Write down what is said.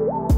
you